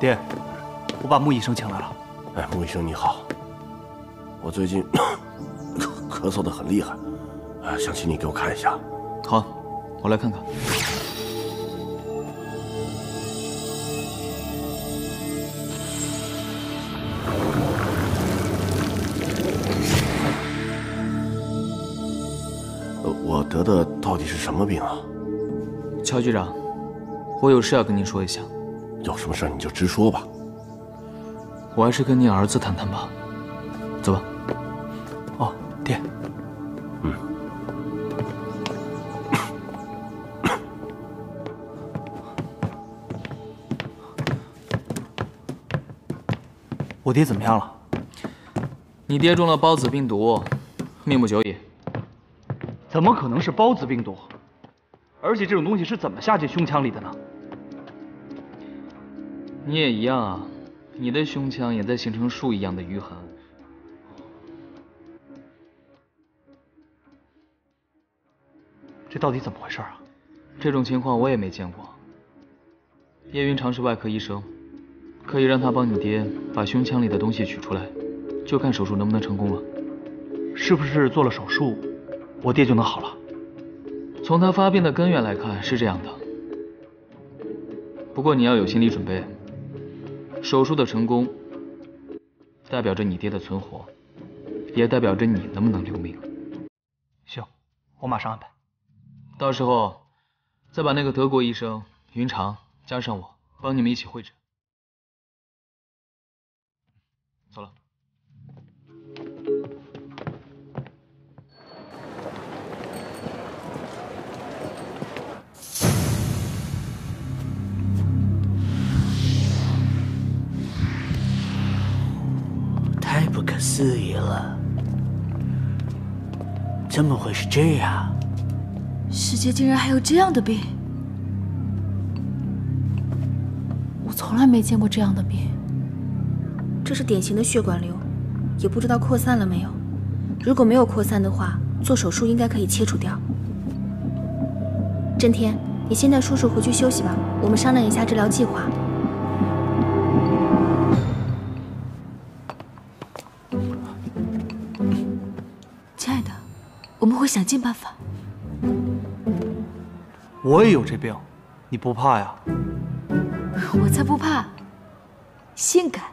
爹，我把穆医生请来了。哎，穆医生你好，我最近咳嗽的很厉害，啊，想请你给我看一下。好，我来看看。我得的到底是什么病啊？乔局长，我有事要跟您说一下。有什么事你就直说吧。我还是跟你儿子谈谈吧。走吧。哦，爹。嗯。我爹怎么样了？你爹中了孢子病毒，命不久矣。怎么可能是孢子病毒？而且这种东西是怎么下进胸腔里的呢？你也一样啊，你的胸腔也在形成树一样的淤痕。这到底怎么回事啊？这种情况我也没见过。叶云长是外科医生，可以让他帮你爹把胸腔里的东西取出来，就看手术能不能成功了。是不是做了手术？我爹就能好了。从他发病的根源来看是这样的，不过你要有心理准备，手术的成功代表着你爹的存活，也代表着你能不能留命。行，我马上安排。到时候再把那个德国医生云长加上我，帮你们一起会诊。走了。不可思议了，怎么会是这样？世界竟然还有这样的病，我从来没见过这样的病。这是典型的血管瘤，也不知道扩散了没有。如果没有扩散的话，做手术应该可以切除掉。震天，你先带叔叔回去休息吧，我们商量一下治疗计划。想尽办法。我也有这病，你不怕呀？我才不怕，性感。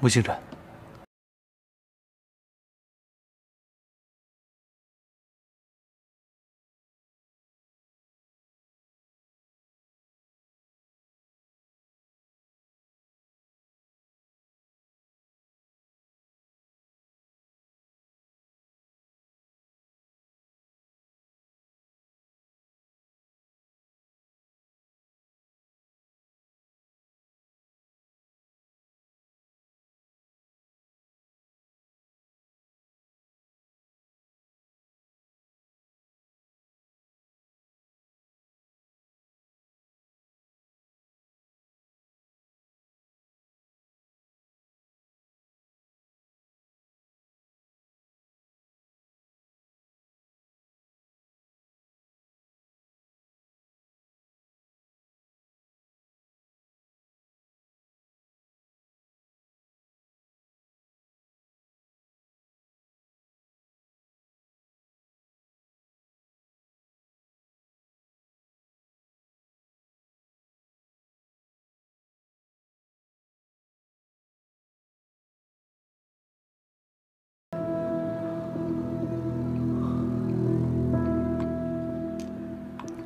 穆星辰。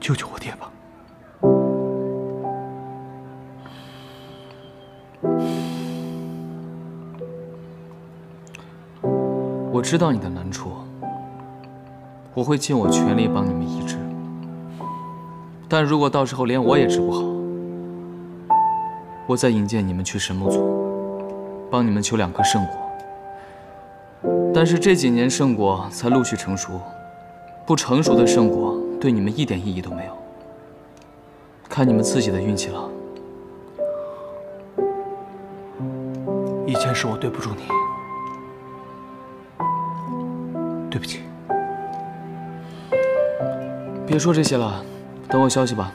救救我爹吧！我知道你的难处，我会尽我全力帮你们医治。但如果到时候连我也治不好，我再引荐你们去神木族，帮你们求两颗圣果。但是这几年圣果才陆续成熟，不成熟的圣果对你们一点意义都没有。看你们自己的运气了。以前是我对不住你，对不起。别说这些了，等我消息吧。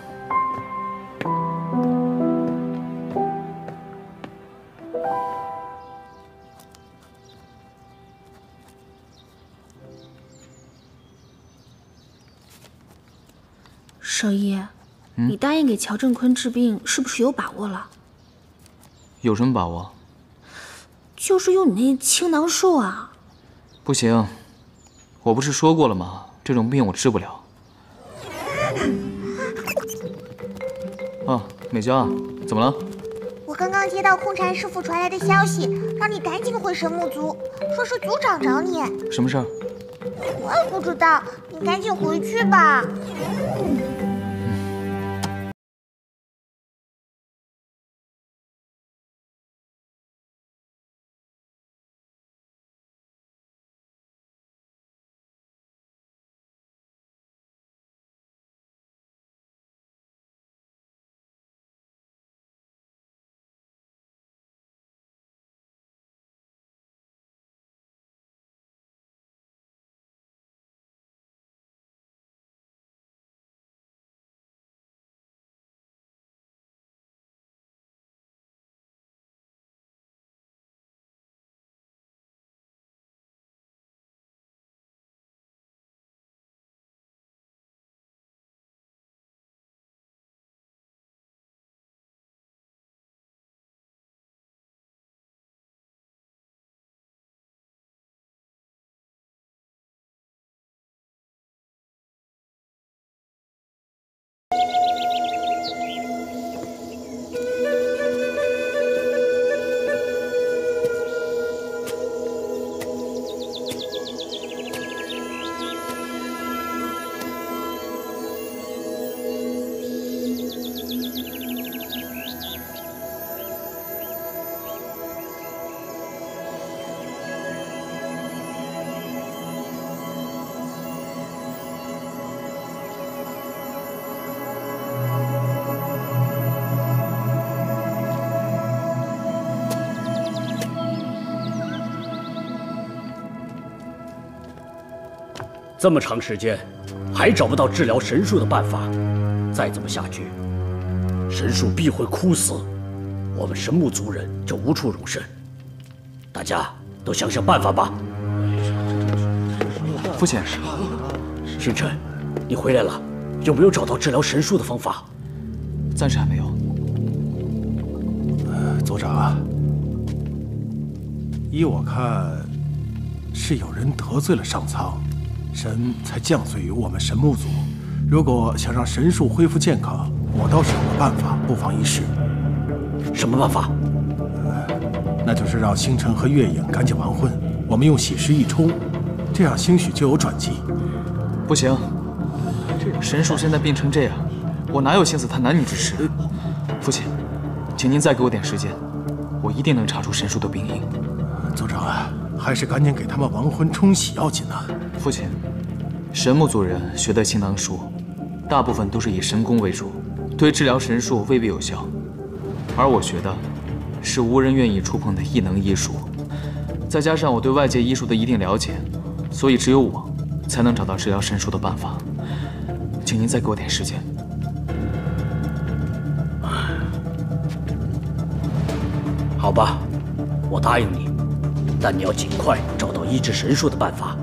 给乔振坤治病，是不是有把握了？有什么把握？就是用你那青囊术啊！不行，我不是说过了吗？这种病我治不了。啊，美娇，怎么了？我刚刚接到空禅师傅传来的消息，让你赶紧回神木族，说是族长找你。什么事儿？我也不知道，你赶紧回去吧。这么长时间，还找不到治疗神树的办法，再这么下去，神树必会枯死，我们神木族人就无处容身。大家都想想办法吧。父亲，星辰，你回来了，有没有找到治疗神树的方法？暂时还没有。族长，依我看，是有人得罪了上苍，神才降罪于我们神木族。如果想让神树恢复健康，我倒是有个办法，不妨一试。什么办法？那就是让星辰和月影赶紧完婚，我们用喜事一冲，这样兴许就有转机。不行，神树现在病成这样，我哪有心思谈男女之事？父亲，请您再给我点时间，我一定能查出神树的病因。族长啊，还是赶紧给他们完婚冲喜要紧啊！父亲，神木族人学的青囊术，大部分都是以神功为主，对治疗神术未必有效。而我学的，是无人愿意触碰的异能医术，再加上我对外界医术的一定了解，所以只有我才能找到治疗神术的办法。请您再给我点时间。好吧，我答应你，但你要尽快找到医治神术的办法。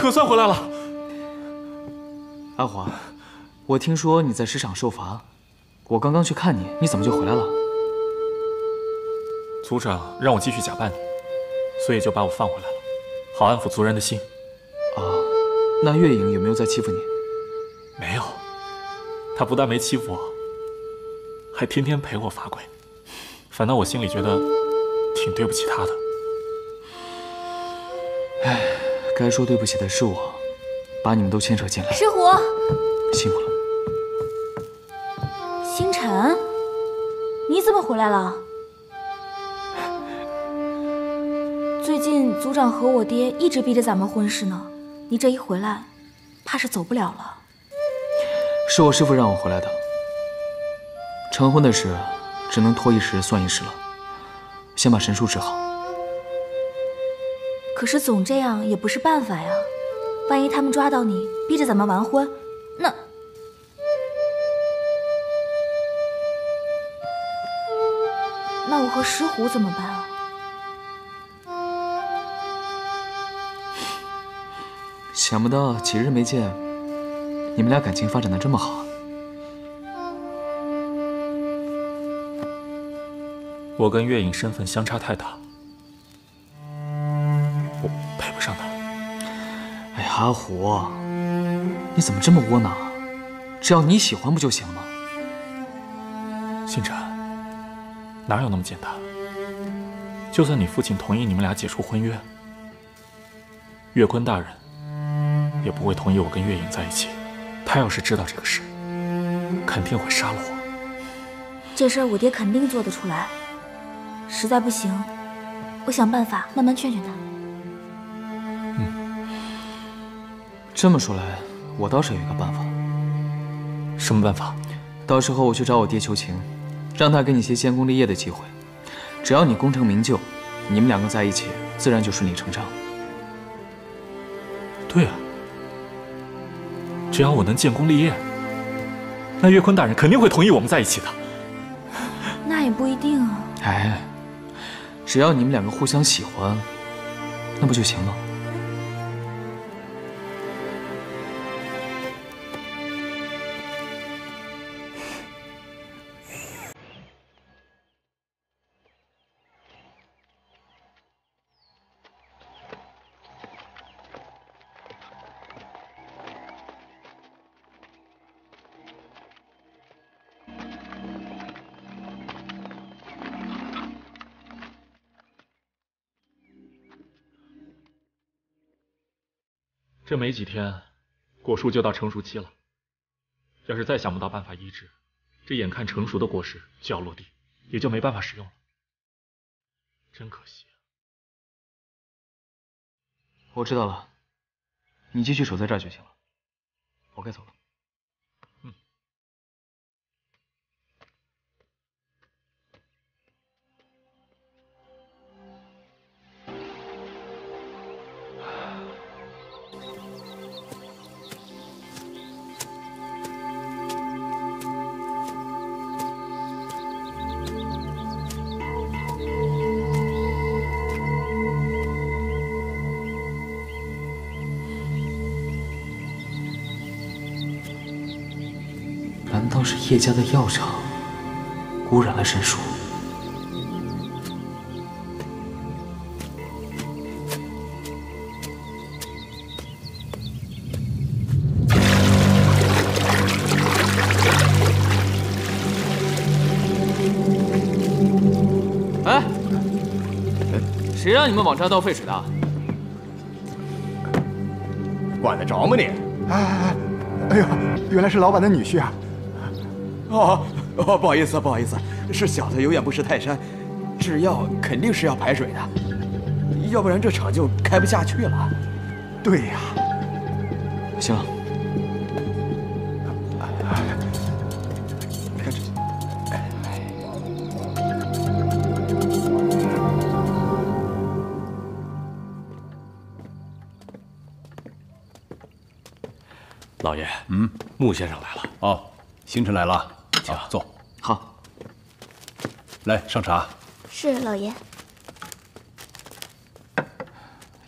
可算回来了。阿华，我听说你在石场受罚，我刚刚去看你，你怎么就回来了？族长让我继续假扮你，所以就把我放回来了，好安抚族人的心。啊，那月影有没有在欺负你？没有，他不但没欺负我，还天天陪我罚跪。反倒我心里觉得挺对不起他的。该说对不起的是我，把你们都牵扯进来。石虎，辛苦了。星辰，你怎么回来了？最近族长和我爹一直逼着咱们婚事呢，你这一回来，怕是走不了了。是我师父让我回来的。成婚的事，只能拖一时算一时了。先把神树治好。可是总这样也不是办法呀，万一他们抓到你，逼着咱们完婚，那……那我和石虎怎么办啊？想不到几日没见，你们俩感情发展的这么好。我跟月影身份相差太大，阿虎，你怎么这么窝囊？只要你喜欢不就行了吗？星辰，哪有那么简单？就算你父亲同意你们俩解除婚约，月坤大人也不会同意我跟月影在一起。他要是知道这个事，肯定会杀了我。这事儿我爹肯定做得出来。实在不行，我想办法慢慢劝劝他。这么说来，我倒是有一个办法。什么办法？到时候我去找我爹求情，让他给你些建功立业的机会。只要你功成名就，你们两个在一起，自然就顺理成章。对啊，只要我能建功立业，那岳坤大人肯定会同意我们在一起的。那也不一定啊。哎。只要你们两个互相喜欢，那不就行了？这没几天，果树就到成熟期了。要是再想不到办法医治，这眼看成熟的果实就要落地，也就没办法使用了。真可惜啊！我知道了，你继续守在这儿就行了。我该走了。叶家的药厂污染了神树。哎，谁让你们往这倒废水的？管得着吗你？哎哎哎！哎呀，原来是老板的女婿啊！哦哦，不好意思，不好意思，是小的有眼不识泰山，制药肯定是要排水的，要不然这厂就开不下去了。对呀，行老爷，嗯，穆先生来了。哦，星辰来了。请坐。好，来上茶。是老爷。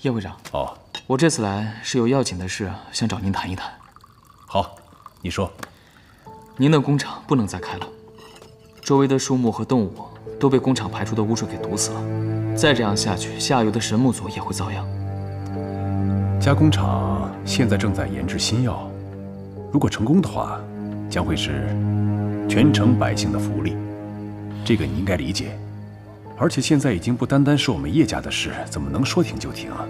叶会长。哦，我这次来是有要紧的事想找您谈一谈。好，你说。您的工厂不能再开了，周围的树木和动物都被工厂排出的污水给毒死了。再这样下去，下游的神木族也会遭殃。加工厂现在正在研制新药，如果成功的话，将会是全城百姓的福利。这个你应该理解。而且现在已经不单单是我们叶家的事，怎么能说停就停啊？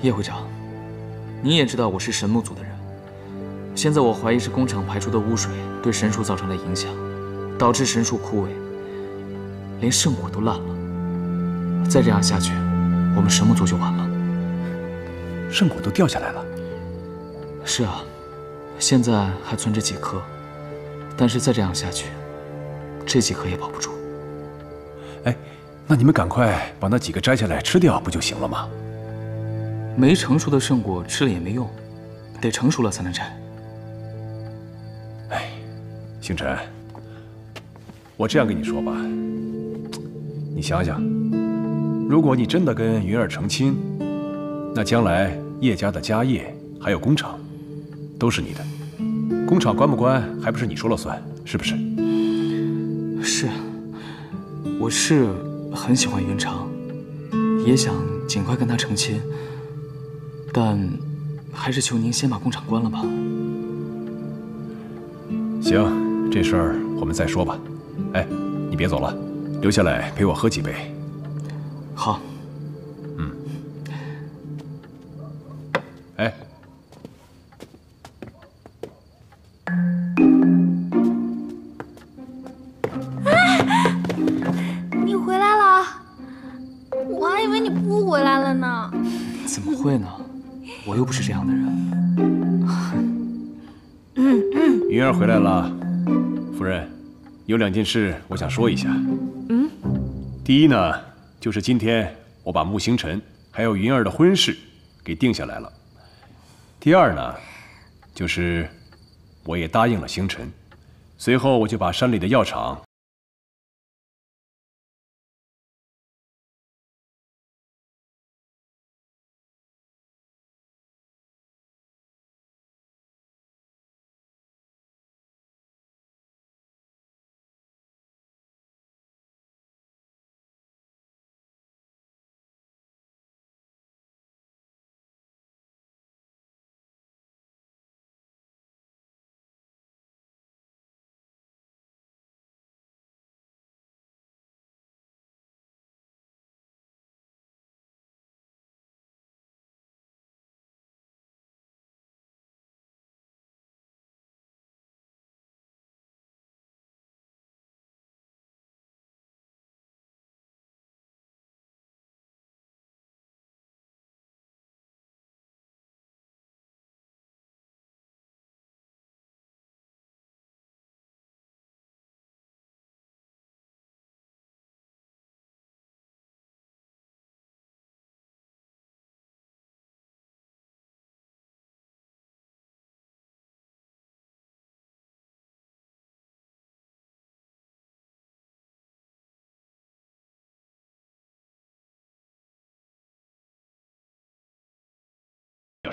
叶会长，你也知道我是神木族的人。现在我怀疑是工厂排出的污水对神树造成了影响，导致神树枯萎，连圣果都烂了。再这样下去，我们神木族就完了。圣果都掉下来了。是啊，现在还存着几颗，但是再这样下去，这几颗也保不住。哎，那你们赶快把那几个摘下来吃掉，不就行了吗？没成熟的圣果吃了也没用，得成熟了才能摘。哎，星辰，我这样跟你说吧，你想想，如果你真的跟云儿成亲，那将来叶家的家业还有工厂，都是你的。工厂关不关，还不是你说了算，是不是？是，我是很喜欢云长，也想尽快跟他成亲，但还是求您先把工厂关了吧。行，这事儿我们再说吧。哎，你别走了，留下来陪我喝几杯。好。云儿回来了，夫人，有两件事我想说一下。嗯，第一呢，就是今天我把穆星辰还有云儿的婚事给定下来了。第二呢，就是我也答应了星辰，随后我就把山里的药厂。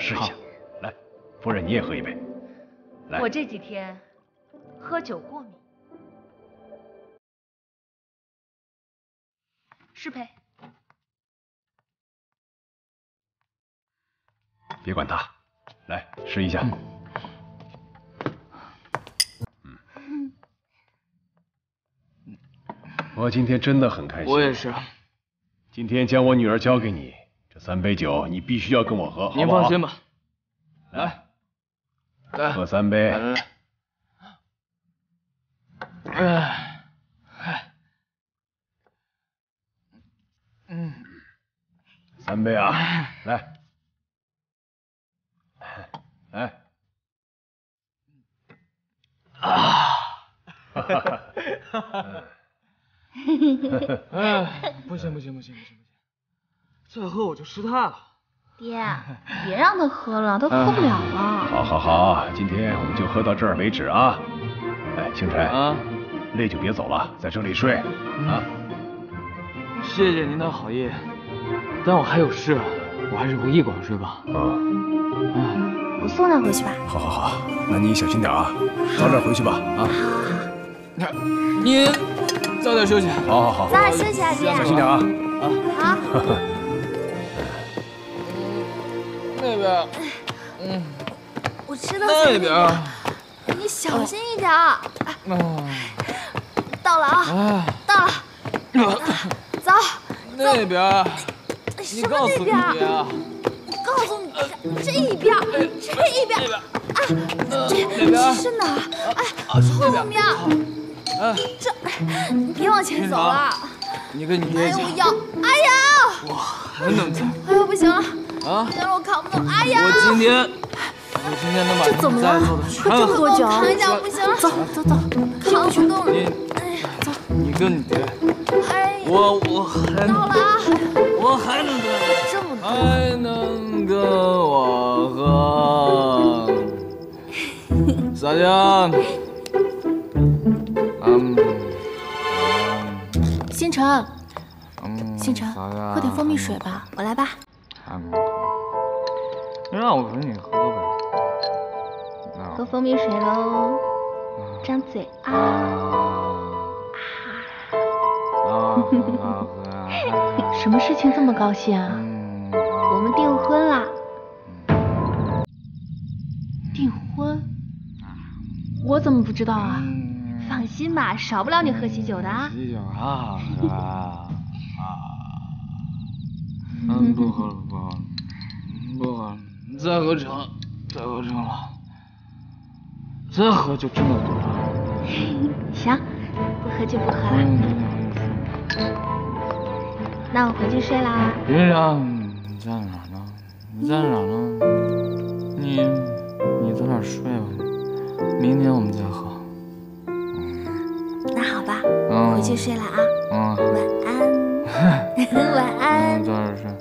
试一下，来，夫人你也喝一杯。来，我这几天喝酒过敏。失陪。别管他，来试一下。嗯，我今天真的很开心。我也是。今天将我女儿交给你，这三杯酒你必须要跟我喝，好不好？您放心吧。来，来，喝三杯。来来来。哎，哎，嗯，三杯啊，来，来，啊，哈哈哈哈哎，不行不行不行不行不行，再喝我就失态了。爹，别让他喝了，他喝不了了。好，好，好，今天我们就喝到这儿为止啊！哎，星辰啊，累就别走了，在这里睡啊。谢谢您的好意。但我还有事，我还是回驿馆睡吧。啊，我送他回去吧。好，好，好，那你小心点啊，早点回去吧。啊，你早点休息。好好好，早点休息啊，爹。小心点啊啊。好。那边，嗯，我知道。那边。你小心一点。嗯。到了啊，到了。走。那边。什么那边？我告诉你，这一边，这一边。啊，这这是哪？哎，后面。哎，这，你别往前走了。你跟你爹讲。哎呦，我腰，哎呀！我还能走。哎呦，不行了。啊！我扛不动。哎呀！我今天，我今天能把这怎么了？快这么多脚！扛一下，不行了。走走走，扛不动了。你，走。你跟你爹。哎。我我还到了啊！我还能跟。这么多。还能跟我喝。撒娇。嗯。星辰。星辰，喝点蜂蜜水吧，我来吧。让我陪你喝呗。喝蜂蜜水喽，张嘴啊！啊！什么事情这么高兴啊？我们订婚了。订婚？我怎么不知道啊？放心吧，少不了你喝喜酒的啊。喜酒啊！嗯，不喝了，不喝了，不喝了，再喝成，再喝成了，再喝就真的多了。行，不喝就不喝了。那我回去睡啦。云裳，你在哪呢？你在哪呢？你，你早点睡吧。明天我们再喝。那好吧，嗯，回去睡了啊。嗯，晚安。晚安。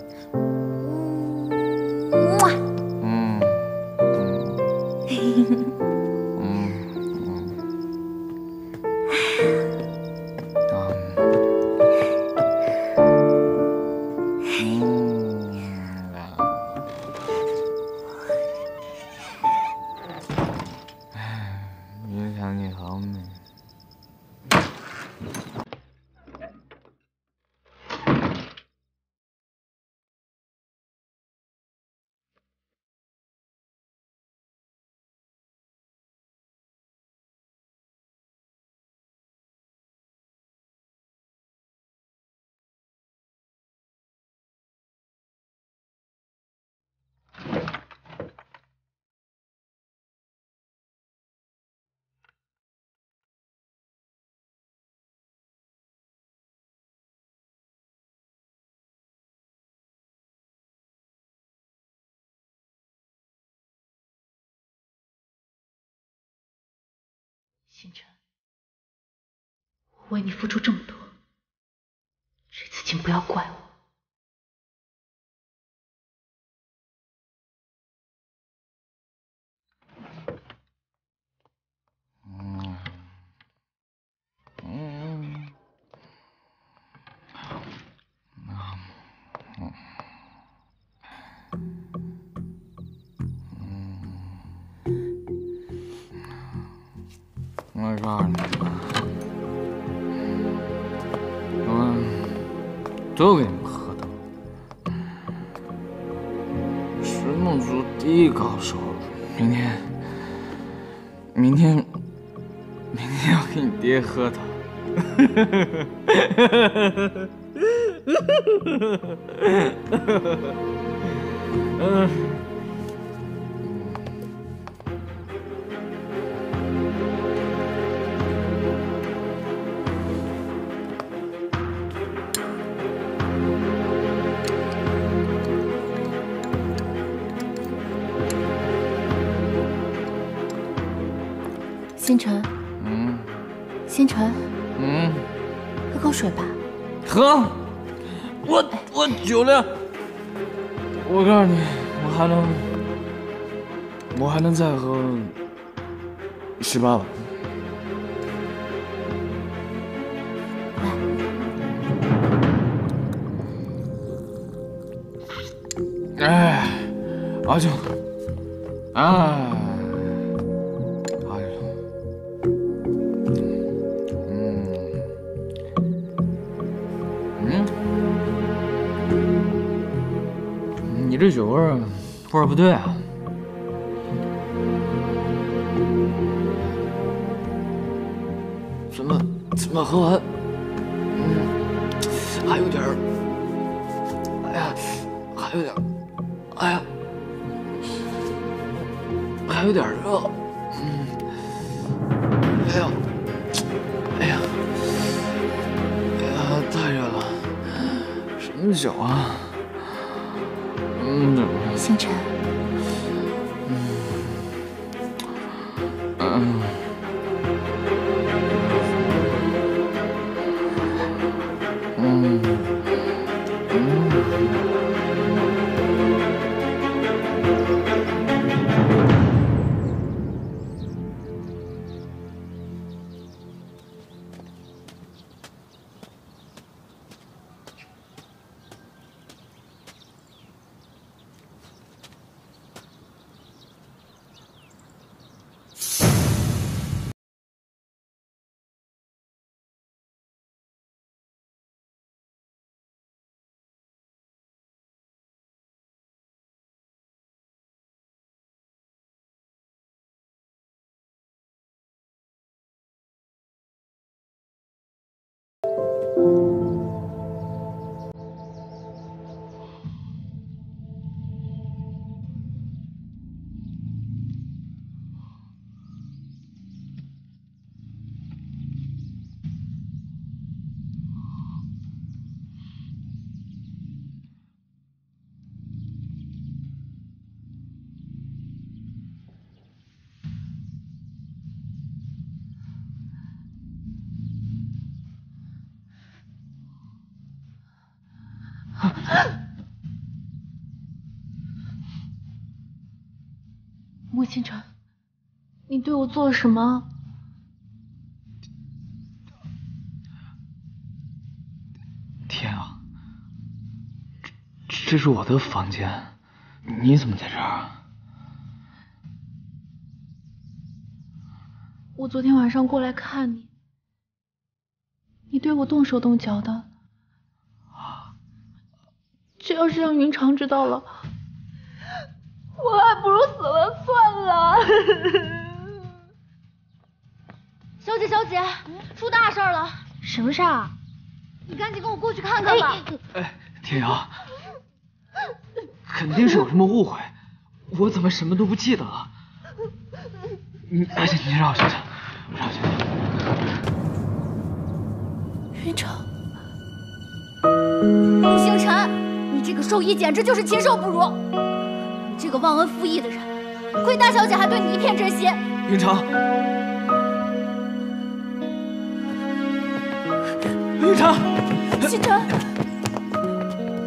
星辰，我为你付出这么多，这次请不要怪我。我告诉你，我都给你们喝的。神木族第一高手，明天，明天，明天要给你爹喝的。嗯。星辰，嗯，星辰，嗯，喝口水吧。喝，我我酒量，我告诉你，我还能，我还能再喝十八碗。哎，阿舅，哎，哎这酒味儿味儿不对啊。怎么怎么喝完，嗯，还有点儿，哎呀，还有点儿，哎呀，还有点儿热，嗯，哎呀，哎呀，哎呀，太热了，什么酒啊？嗯穆星辰，你对我做了什么？天啊，这这是我的房间，你怎么在这儿？我昨天晚上过来看你，你对我动手动脚的。这要是让云长知道了，我还不如死了算了。小姐，小姐，出大事了！什么事儿？啊你赶紧跟我过去看看吧。哎，天瑶，肯定是有什么误会，我怎么什么都不记得了？你，哎，你让我想想，让我想想。云长，穆星辰，你这个兽医简直就是禽兽不如！你这个忘恩负义的人，亏大小姐还对你一片真心。云长，云长，星辰，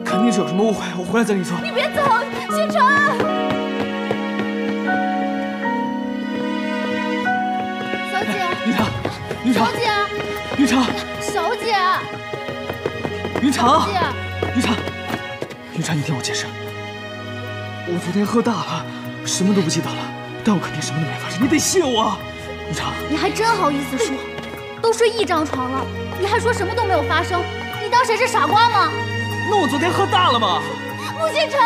肯定是有什么误会，我回来再跟你说。你别走，星辰。小姐，云长，云长小，姐，云长，小姐，云长，姐，云长，云长，你听我解释。我昨天喝大了，什么都不记得了，但我肯定什么都没发生，你得谢我。云长，你还真好意思说？都睡一张床了，你还说什么都没有发生？你当谁是傻瓜吗？那我昨天喝大了吗？穆星辰，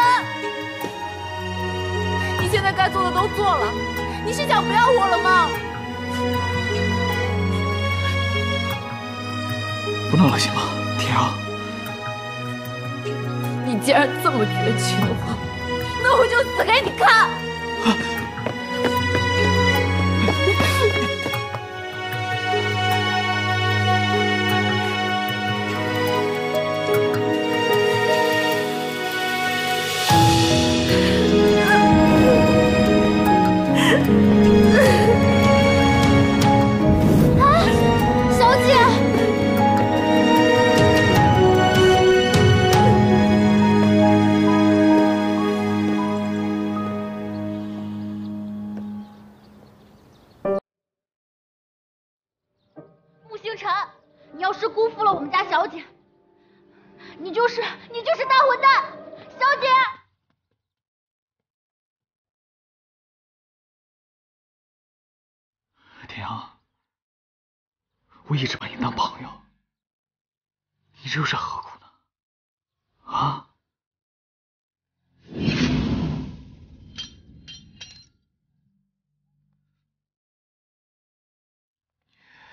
你现在该做的都做了，你是想不要我了吗？不闹了，行吗？天瑶，你既然这么绝情的话，那我就死给你看！啊，你要是辜负了我们家小姐你就是你就是大混蛋小姐。天阳我一直把你当朋友你这又是何苦呢？啊？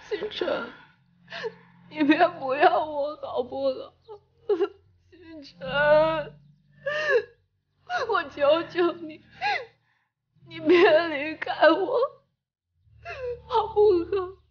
星辰你别不要我好不好星辰我求求你你别离开我好不好？